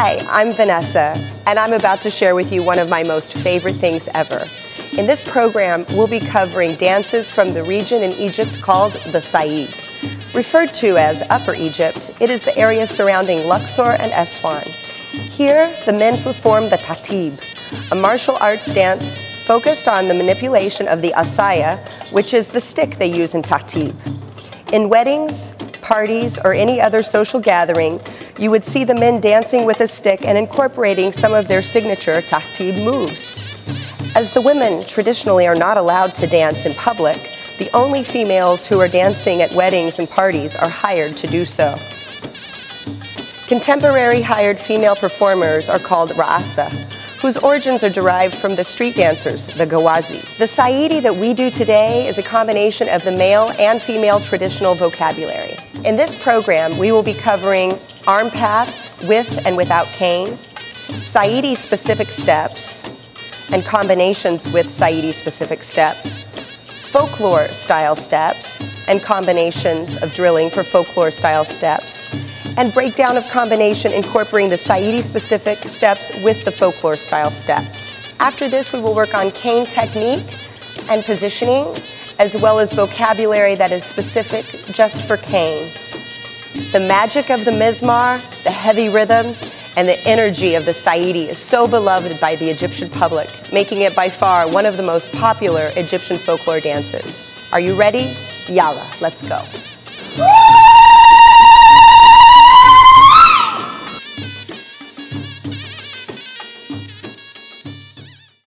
Hi, I'm Vanessa, and I'm about to share with you one of my most favorite things ever. In this program, we'll be covering dances from the region in Egypt called the Said. Referred to as Upper Egypt, it is the area surrounding Luxor and Aswan. Here, the men perform the Tahtib, a martial arts dance focused on the manipulation of the assaya, which is the stick they use in Tahtib. In weddings, parties, or any other social gathering, you would see the men dancing with a stick and incorporating some of their signature Tahtib moves. As the women traditionally are not allowed to dance in public, the only females who are dancing at weddings and parties are hired to do so. Contemporary hired female performers are called ra'asa, whose origins are derived from the street dancers, the gawazi. The saidi that we do today is a combination of the male and female traditional vocabulary. In this program, we will be covering arm paths with and without cane, saidi specific steps, and combinations with saidi specific steps, folklore style steps, and combinations of drilling for folklore style steps, and breakdown of combination incorporating the Saidi specific steps with the folklore style steps. After this, we will work on cane technique and positioning, as well as vocabulary that is specific just for cane. The magic of the mizmar, the heavy rhythm, and the energy of the Saidi is so beloved by the Egyptian public, making it by far one of the most popular Egyptian folklore dances. Are you ready? Yalla, let's go.